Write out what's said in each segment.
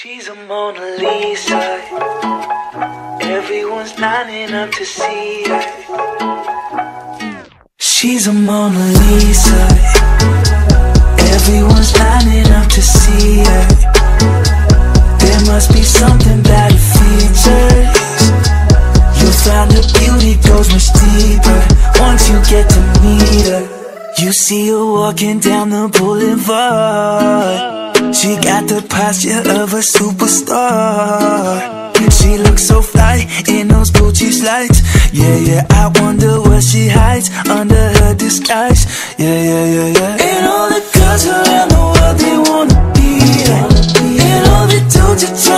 She's a Mona Lisa. Everyone's lining up to see her. She's a Mona Lisa. Everyone's lining up to see her. There must be something about her features. You'll find her beauty goes much deeper once you get to meet her. You see her walking down the boulevard. She got the posture of a superstar. She looks so fly in those Gucci slides. Yeah, yeah, I wonder what she hides under her disguise. Yeah, yeah, yeah, yeah. And all the girls around the world, they wanna be. And all the dudes are trying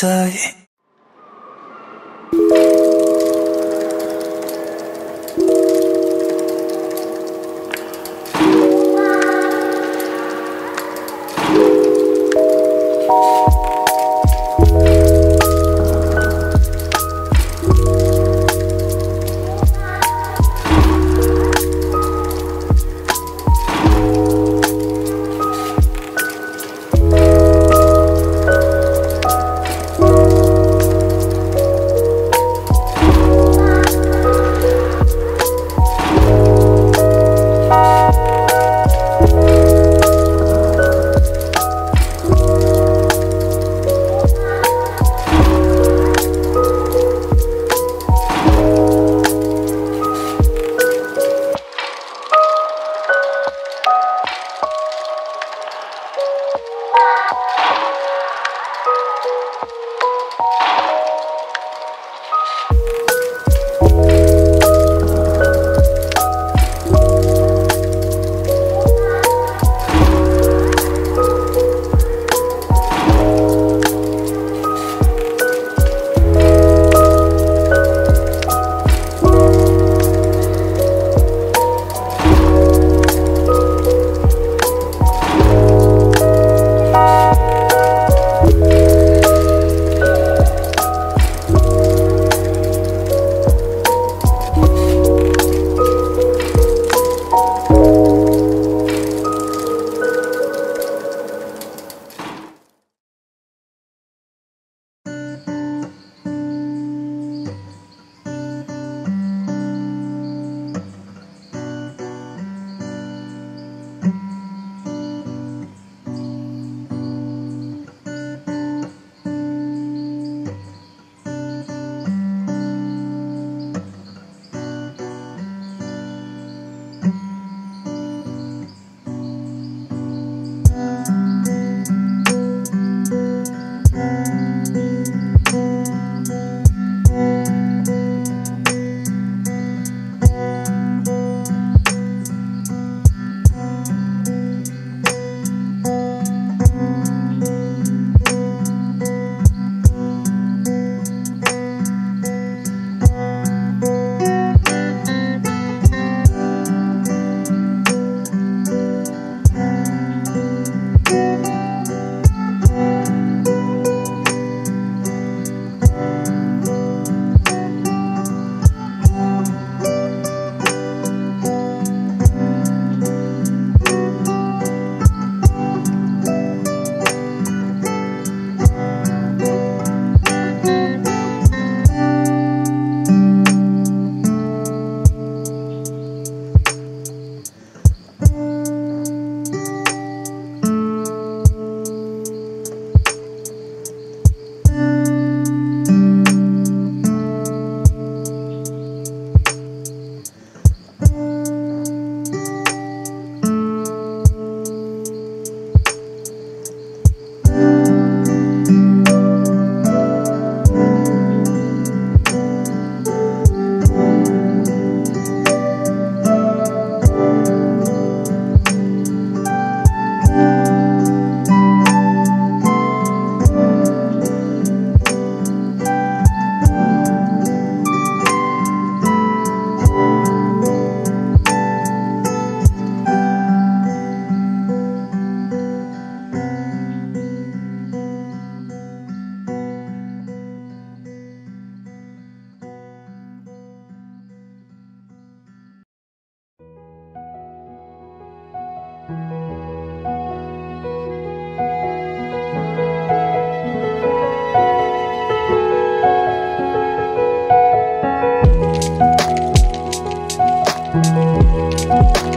her. Uh, Thank